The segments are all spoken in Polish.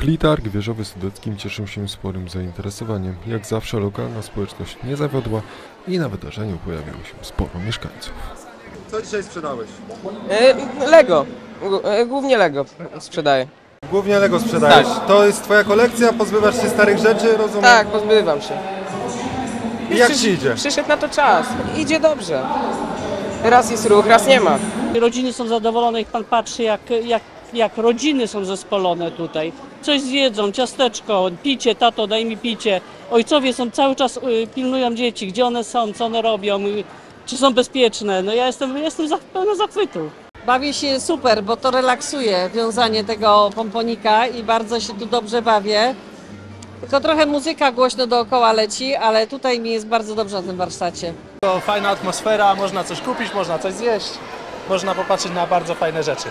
Chlitarg wieżowy Sudeckim cieszył się sporym zainteresowaniem. Jak zawsze lokalna społeczność nie zawiodła i na wydarzeniu pojawiło się sporo mieszkańców. Co dzisiaj sprzedałeś? E, Lego. E, Głównie Lego sprzedaję. Głównie Lego sprzedajesz. To jest twoja kolekcja, pozbywasz się starych rzeczy, rozumiem? Tak, pozbywam się. I jak ci idzie? Przyszedł na to czas. Idzie dobrze. Raz jest ruch, raz nie ma. Rodziny są zadowolone, jak pan patrzy, jak, jak, jak rodziny są zespolone tutaj. Coś zjedzą, ciasteczko, picie, tato daj mi picie. Ojcowie są cały czas, y, pilnują dzieci, gdzie one są, co one robią, y, czy są bezpieczne. No ja jestem, jestem pełna zachwytu. Bawię się super, bo to relaksuje wiązanie tego pomponika i bardzo się tu dobrze bawię. Tylko trochę muzyka głośno dookoła leci, ale tutaj mi jest bardzo dobrze na tym warsztacie. To fajna atmosfera, można coś kupić, można coś zjeść, można popatrzeć na bardzo fajne rzeczy.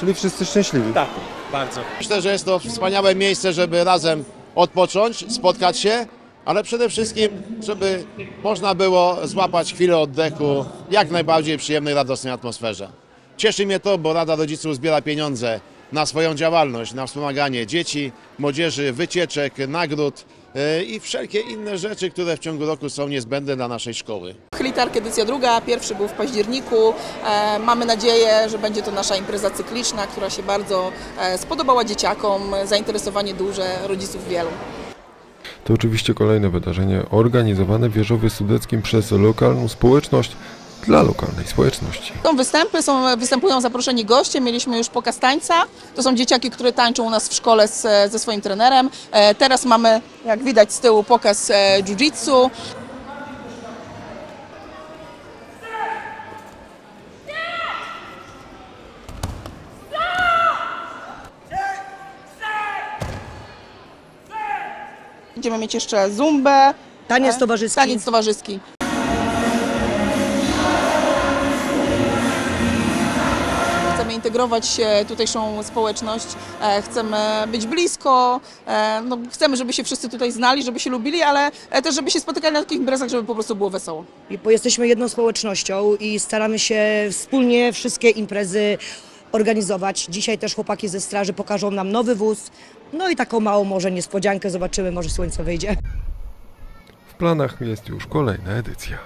Czyli wszyscy szczęśliwi. Tak, bardzo. Myślę, że jest to wspaniałe miejsce, żeby razem odpocząć, spotkać się, ale przede wszystkim, żeby można było złapać chwilę oddechu w jak najbardziej przyjemnej, radosnej atmosferze. Cieszy mnie to, bo Rada Rodziców zbiera pieniądze na swoją działalność, na wspomaganie dzieci, młodzieży, wycieczek, nagród yy, i wszelkie inne rzeczy, które w ciągu roku są niezbędne dla naszej szkoły. Chlitark edycja druga, pierwszy był w październiku. E, mamy nadzieję, że będzie to nasza impreza cykliczna, która się bardzo e, spodobała dzieciakom, zainteresowanie duże, rodziców wielu. To oczywiście kolejne wydarzenie organizowane w wieżowie Sudeckim przez lokalną społeczność dla lokalnej społeczności. Są występy, są, występują zaproszeni goście, mieliśmy już pokaz tańca. To są dzieciaki, które tańczą u nas w szkole z, ze swoim trenerem. E, teraz mamy, jak widać z tyłu, pokaz e, jiu-jitsu. Będziemy mieć jeszcze zumbę. Taniec towarzyski. Taniec towarzyski. Integrować się tutejszą społeczność, e, chcemy być blisko, e, no, chcemy, żeby się wszyscy tutaj znali, żeby się lubili, ale e, też, żeby się spotykali na takich imprezach, żeby po prostu było wesoło. I- bo jesteśmy jedną społecznością i staramy się wspólnie wszystkie imprezy organizować. Dzisiaj też chłopaki ze straży pokażą nam nowy wóz. No i taką małą może niespodziankę zobaczymy, może słońce wyjdzie. W planach jest już kolejna edycja.